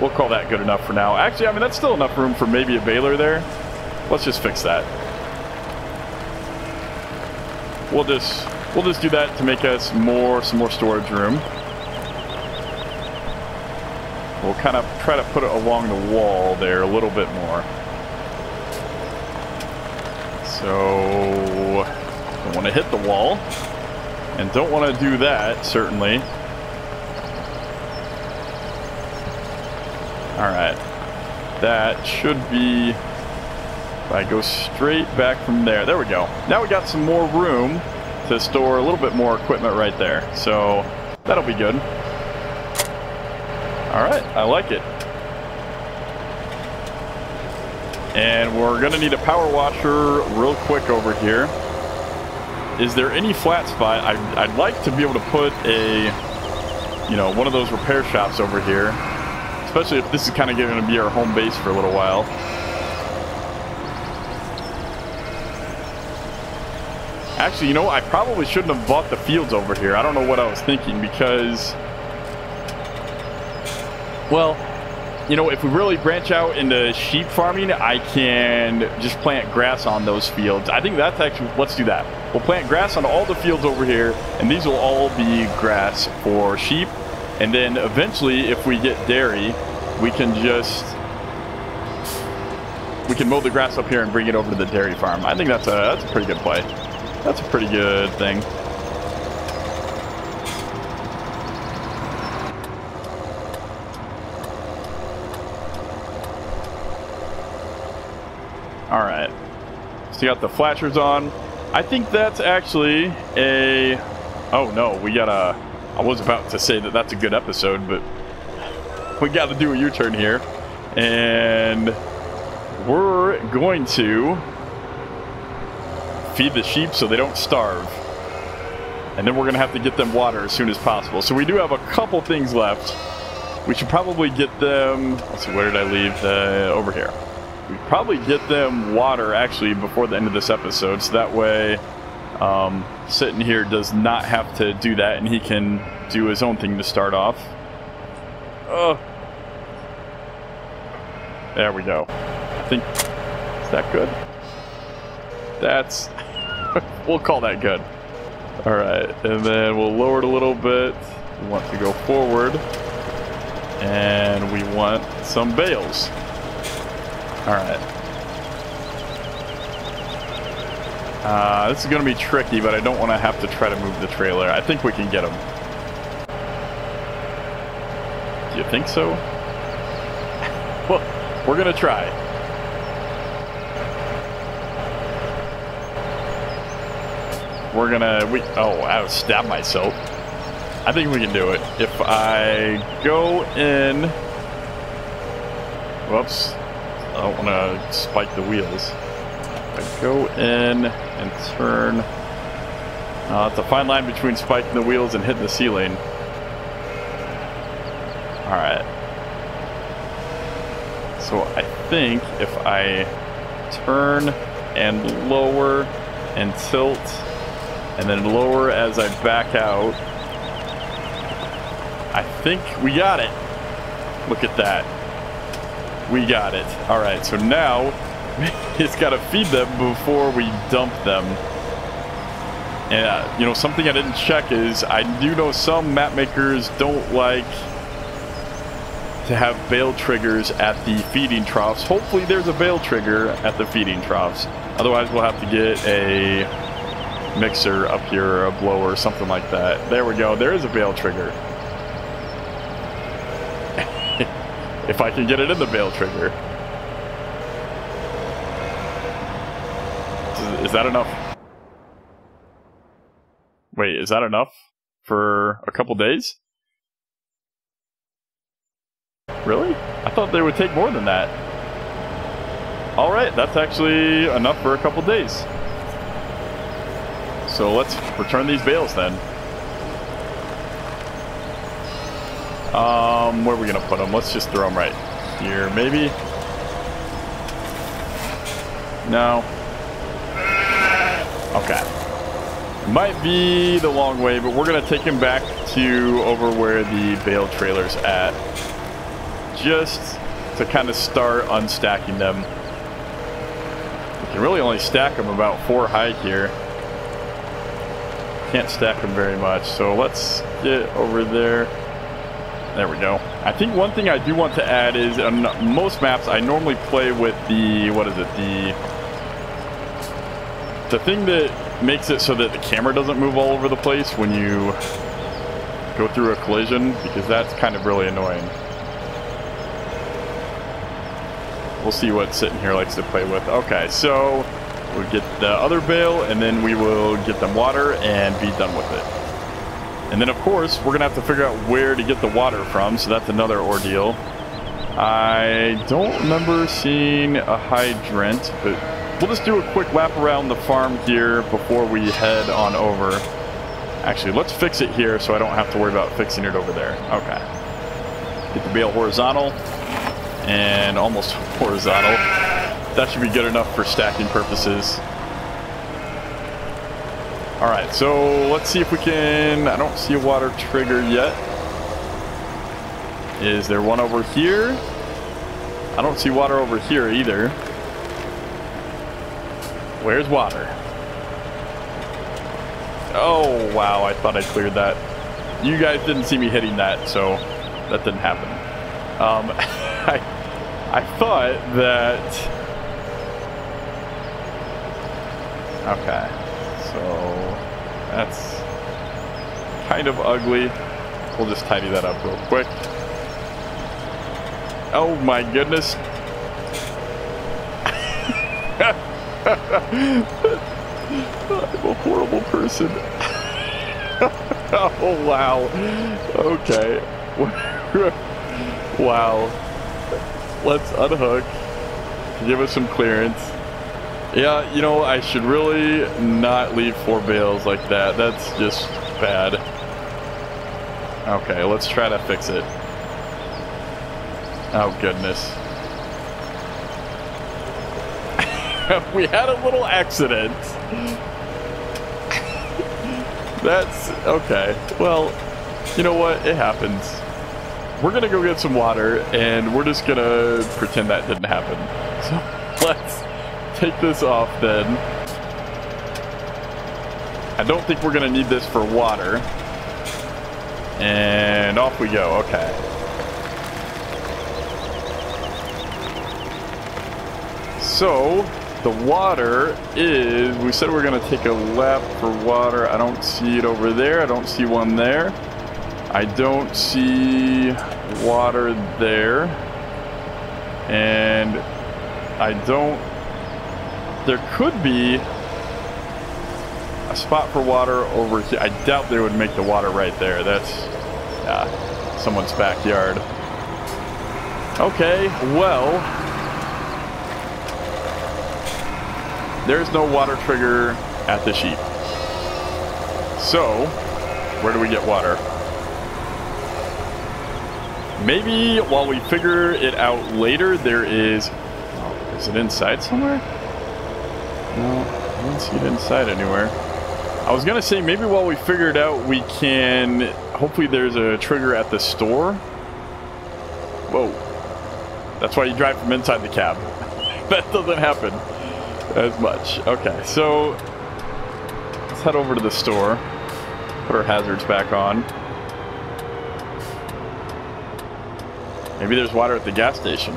we'll call that good enough for now. Actually, I mean, that's still enough room for maybe a baler there. Let's just fix that. We'll just We'll just do that to make us more some more storage room. We'll kind of try to put it along the wall there a little bit more. So, don't want to hit the wall. And don't want to do that, certainly. Alright. That should be... If I go straight back from there. There we go. Now we got some more room to store a little bit more equipment right there. So that'll be good. All right, I like it. And we're gonna need a power washer real quick over here. Is there any flat spot? I'd, I'd like to be able to put a, you know, one of those repair shops over here. Especially if this is kind of going to be our home base for a little while. Actually, you know, I probably shouldn't have bought the fields over here. I don't know what I was thinking because... Well, you know, if we really branch out into sheep farming, I can just plant grass on those fields. I think that's actually, let's do that. We'll plant grass on all the fields over here, and these will all be grass for sheep. And then eventually, if we get dairy, we can just, we can mow the grass up here and bring it over to the dairy farm. I think that's a, that's a pretty good play. That's a pretty good thing. Alright. So you got the flashers on. I think that's actually a... Oh no, we got a... I was about to say that that's a good episode, but we got to do a U-turn here. And we're going to feed the sheep so they don't starve. And then we're going to have to get them water as soon as possible. So we do have a couple things left. we should probably get them. Let's see, where did I leave? Uh, over here. We probably get them water actually before the end of this episode, so that way, um, sitting here does not have to do that, and he can do his own thing to start off. Oh, there we go. I think is that good. That's we'll call that good. All right, and then we'll lower it a little bit. We want to go forward. And we want some bales. Alright. Uh, this is going to be tricky, but I don't want to have to try to move the trailer. I think we can get them. Do you think so? well, we're going to try. We're to... we. Oh, I stabbed myself. I think we can do it. If I go in... Whoops. I don't want to spike the wheels. If I go in and turn... Uh, it's a fine line between spiking the wheels and hitting the ceiling. Alright. So I think if I turn and lower and tilt and then lower as I back out I think we got it. Look at that. We got it. All right, so now it's got to feed them before we dump them. And, uh, you know, something I didn't check is I do know some map makers don't like to have bale triggers at the feeding troughs. Hopefully there's a bale trigger at the feeding troughs. Otherwise we'll have to get a mixer up here, or a blower, or something like that. There we go. There is a bale trigger. if I can get it in the bale trigger. Is, that enough? Wait, is that enough for a couple days? Really? I thought they would take more than that. Alright, that's actually enough for a couple days. So let's return these bales then. Um, where are we going to put them? Let's just throw them right here, maybe. No. Okay. Might be the long way, but we're going to take him back to over where the bale trailer's at. Just to kind of start unstacking them. We can really only stack them about four high here. Can't stack them very much, so let's get over there. There we go. I think one thing I do want to add is on most maps I normally play with the, what is it, the, the thing that makes it so that the camera doesn't move all over the place when you go through a collision because that's kind of really annoying. We'll see what sitting here likes to play with. Okay, so we'll get the other bale and then we will get them water and be done with it. And then, of course, we're going to have to figure out where to get the water from, so that's another ordeal. I don't remember seeing a hydrant, but we'll just do a quick lap around the farm here before we head on over. Actually, let's fix it here so I don't have to worry about fixing it over there. Okay. Get the bale horizontal and almost horizontal. That should be good enough for stacking purposes. Alright, so let's see if we can... I don't see a water trigger yet. Is there one over here? I don't see water over here either. Where's water? Oh, wow, I thought I cleared that. You guys didn't see me hitting that, so that didn't happen. Um, I, I thought that... Okay. So that's kind of ugly. We'll just tidy that up real quick. Oh my goodness. I'm a horrible person. oh wow. Okay. wow. Let's unhook. Give us some clearance. Yeah, you know, I should really not leave four bales like that. That's just bad. Okay, let's try to fix it. Oh, goodness. we had a little accident. That's okay. Well, you know what? It happens. We're gonna go get some water, and we're just gonna pretend that didn't happen. So take this off then. I don't think we're gonna need this for water. And off we go. Okay. So, the water is, we said we are going to take a left for water. I don't see it over there. I don't see one there. I don't see water there. And I don't, there could be a spot for water over here. I doubt they would make the water right there. That's, yeah, someone's backyard. Okay, well, There's no water trigger at the sheep. So, where do we get water? Maybe while we figure it out later, there is... Oh, is it inside somewhere? No, I don't see it inside anywhere. I was going to say, maybe while we figure it out, we can... Hopefully there's a trigger at the store. Whoa. That's why you drive from inside the cab. that doesn't happen as much. Okay, so let's head over to the store. Put our hazards back on. Maybe there's water at the gas station.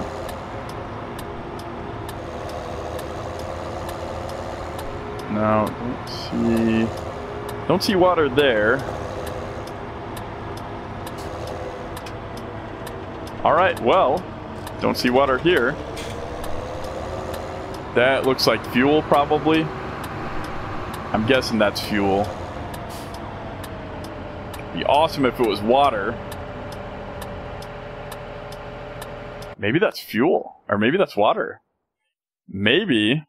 Don't see... Don't see water there. Alright, well, don't see water here. That looks like fuel, probably. I'm guessing that's fuel. Be awesome if it was water. Maybe that's fuel. Or maybe that's water. Maybe.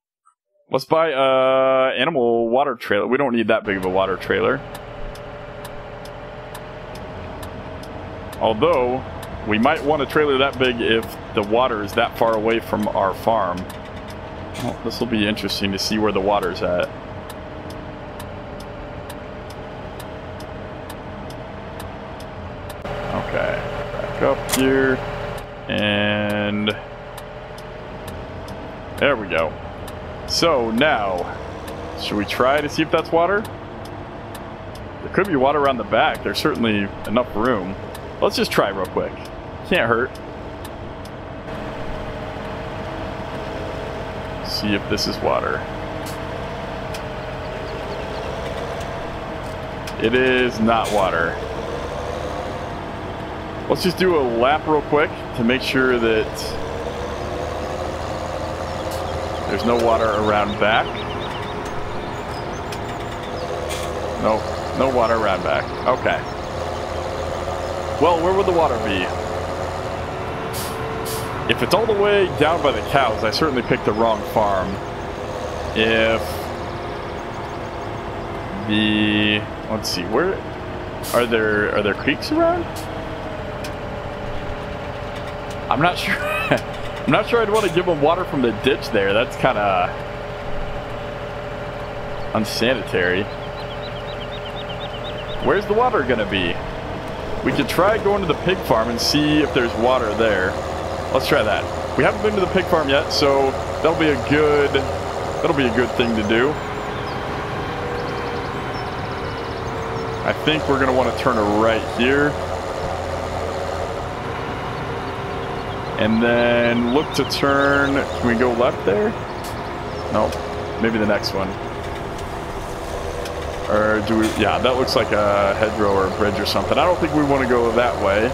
Let's buy a animal water trailer. We don't need that big of a water trailer. Although, we might want a trailer that big if the water is that far away from our farm. Well, this will be interesting to see where the water's at. Okay, back up here, and there we go. So now, should we try to see if that's water? There could be water around the back. There's certainly enough room. Let's just try real quick. Can't hurt. see if this is water. It is not water. Let's just do a lap real quick to make sure that there's no water around back. Nope, no water around back. Okay. Well, where would the water be? If it's all the way down by the cows, I certainly picked the wrong farm. If the let's see, where are there are there creeks around? I'm not sure. I'm not sure I'd want to give them water from the ditch there. That's kind of unsanitary. Where's the water gonna be? We could try going to the pig farm and see if there's water there. Let's try that. We haven't been to the pig farm yet, so that'll be a good that'll be a good thing to do. I think we're gonna want to turn right here. And then look to turn. Can we go left there? No. Maybe the next one. Or do we? Yeah, that looks like a hedgerow or a bridge or something. I don't think we want to go that way.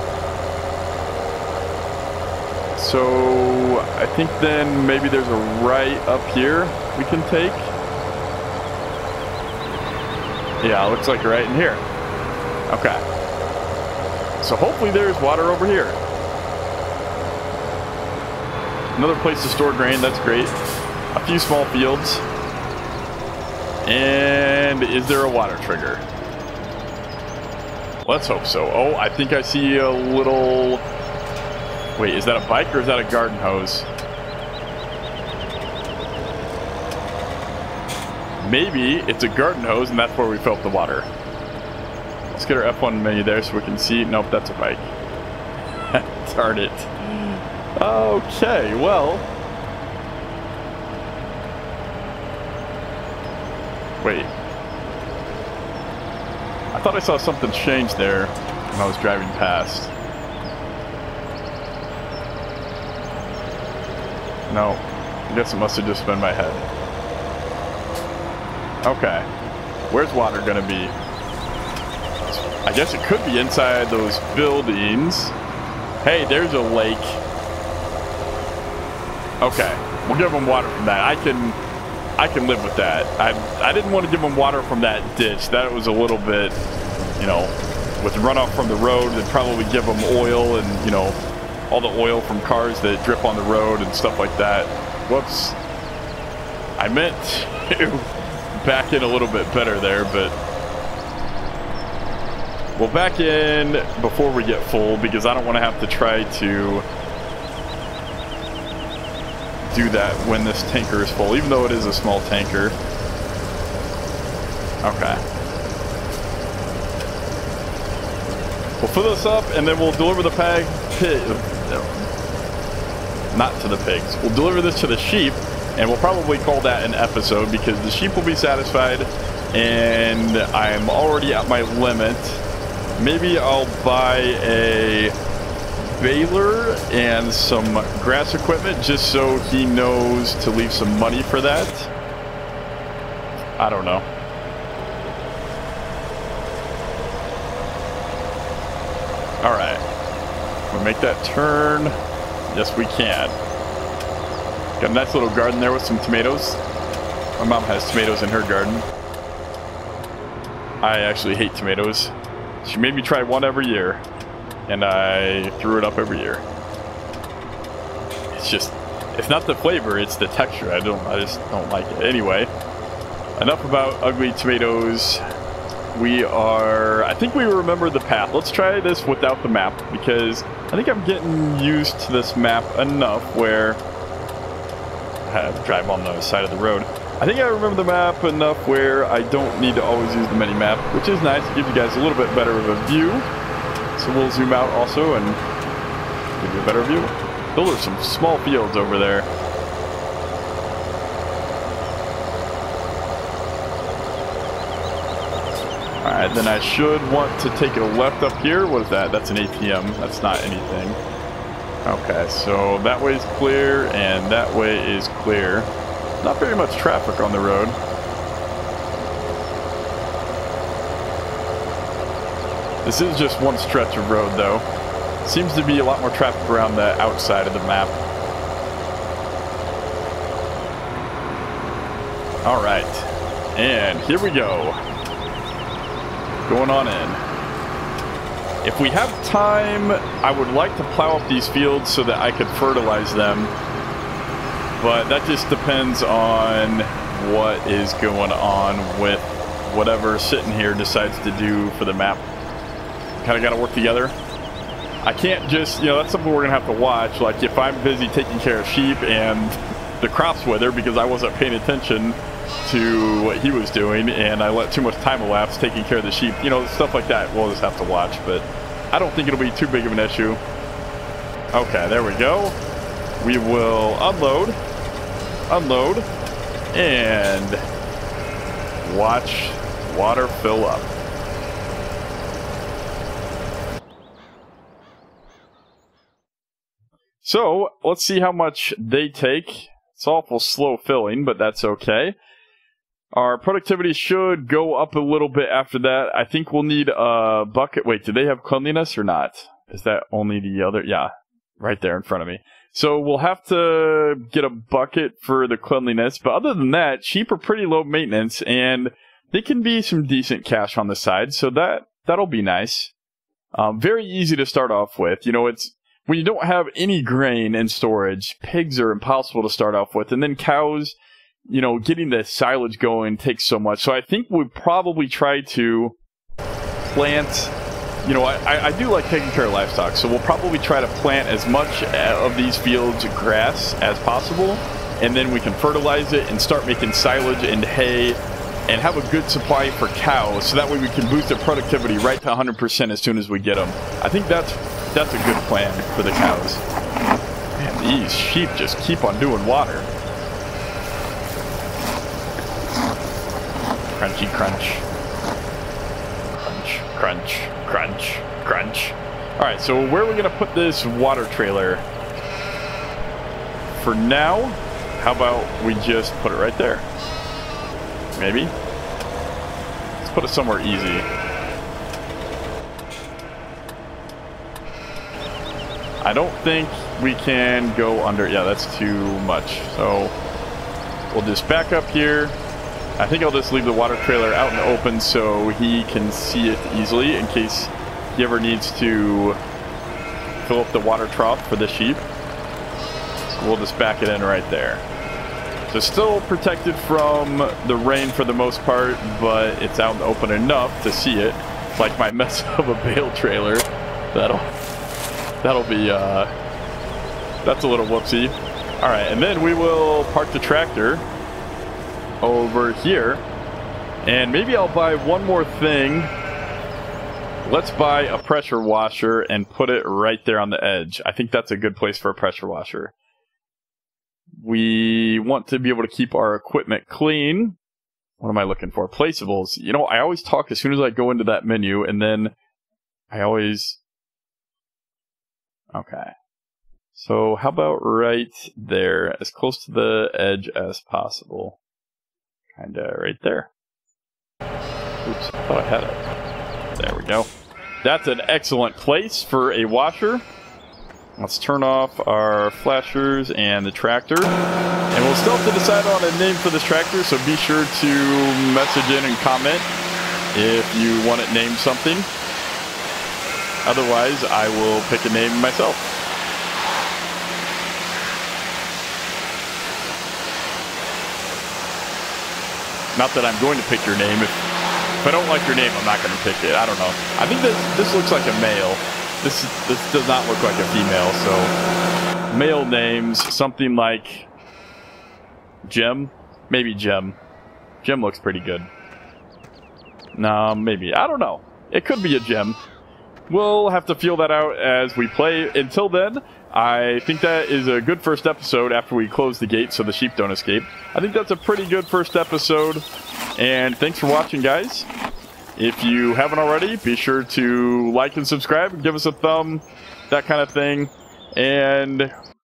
So I think then maybe there's a right up here we can take. Yeah, looks like right in here. Okay. So hopefully there's water over here. Another place to store grain, that's great. A few small fields. And is there a water trigger? Let's hope so. Oh, I think I see a little Wait, is that a bike or is that a garden hose? Maybe it's a garden hose and that's where we fill up the water. Let's get our F1 menu there so we can see. Nope, that's a bike. Darn it. Okay, well. Wait. I thought I saw something change there when I was driving past. No. I guess it must have just been my head. Okay. Where's water gonna be? I guess it could be inside those buildings. Hey, there's a lake. Okay. We'll give them water from that. I can I can live with that. I I didn't want to give them water from that ditch. That was a little bit, you know, with runoff from the road, they'd probably give them oil and, you know, all the oil from cars that drip on the road and stuff like that. Whoops. I meant to back in a little bit better there, but we'll back in before we get full because I don't want to have to try to do that when this tanker is full, even though it is a small tanker. Okay. We'll fill this up and then we'll deliver the pig. pig not to the pigs. We'll deliver this to the sheep and we'll probably call that an episode because the sheep will be satisfied and I'm already at my limit. Maybe I'll buy a baler and some grass equipment just so he knows to leave some money for that. I don't know. Alright. We'll make that turn. Yes, we can. Got a nice little garden there with some tomatoes. My mom has tomatoes in her garden. I actually hate tomatoes. She made me try one every year and I threw it up every year. It's just, it's not the flavor, it's the texture. I don't, I just don't like it. Anyway, enough about ugly tomatoes. We are, I think we remember the path. Let's try this without the map because I think I'm getting used to this map enough where I drive on the side of the road. I think I remember the map enough where I don't need to always use the mini map, which is nice. It gives you guys a little bit better of a view. So we'll zoom out also and give you a better view. Those are some small fields over there. Alright, then I should want to take a left up here. What is that? That's an ATM. That's not anything. Okay, so that way is clear and that way is clear. Not very much traffic on the road. This is just one stretch of road, though. Seems to be a lot more traffic around the outside of the map. All right. And here we go. Going on in. If we have time, I would like to plow up these fields so that I could fertilize them. But that just depends on what is going on with whatever sitting here decides to do for the map kind of got to work together. I can't just, you know, that's something we're going to have to watch. Like, if I'm busy taking care of sheep and the crops wither because I wasn't paying attention to what he was doing and I let too much time elapse taking care of the sheep, you know, stuff like that we'll just have to watch. But I don't think it'll be too big of an issue. Okay, there we go. We will unload, unload, and watch water fill up. So let's see how much they take. It's awful slow filling, but that's okay. Our productivity should go up a little bit after that. I think we'll need a bucket. Wait, do they have cleanliness or not? Is that only the other? Yeah, right there in front of me. So we'll have to get a bucket for the cleanliness. But other than that, sheep are pretty low maintenance and they can be some decent cash on the side. So that, that'll be nice. Um, very easy to start off with. You know, it's when you don't have any grain in storage, pigs are impossible to start off with. And then cows, you know, getting the silage going takes so much. So I think we probably try to plant you know, I, I do like taking care of livestock, so we'll probably try to plant as much uh, of these fields grass as possible, and then we can fertilize it and start making silage and hay and have a good supply for cows, so that way we can boost their productivity right to 100% as soon as we get them. I think that's that's a good plan for the cows. Man, these sheep just keep on doing water. Crunchy crunch. Crunch, crunch, crunch, crunch. Alright, so where are we going to put this water trailer? For now, how about we just put it right there? Maybe? Let's put it somewhere easy. I don't think we can go under. Yeah, that's too much. So we'll just back up here. I think I'll just leave the water trailer out in the open so he can see it easily in case he ever needs to fill up the water trough for the sheep. So we'll just back it in right there. So still protected from the rain for the most part, but it's out in the open enough to see it. It's like my mess of a bale trailer. That'll that'll be uh that's a little whoopsie. Alright, and then we will park the tractor over here. And maybe I'll buy one more thing. Let's buy a pressure washer and put it right there on the edge. I think that's a good place for a pressure washer. We want to be able to keep our equipment clean. What am I looking for? Placeables. You know, I always talk as soon as I go into that menu, and then I always. Okay. So, how about right there, as close to the edge as possible? Kinda right there. Oops, I thought I had it. There we go. That's an excellent place for a washer. Let's turn off our flashers and the tractor. And we'll still have to decide on a name for this tractor, so be sure to message in and comment if you want it named something. Otherwise, I will pick a name myself. Not that I'm going to pick your name. If, if I don't like your name, I'm not going to pick it. I don't know. I think this, this looks like a male. This this does not look like a female, so male names something like Gem, maybe Gem. Gem looks pretty good. No, maybe I don't know. It could be a gem. We'll have to feel that out as we play. Until then, I think that is a good first episode after we close the gate so the sheep don't escape. I think that's a pretty good first episode. And thanks for watching, guys. If you haven't already, be sure to like and subscribe, give us a thumb, that kind of thing. And,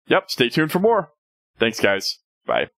yep, stay tuned for more. Thanks, guys. Bye.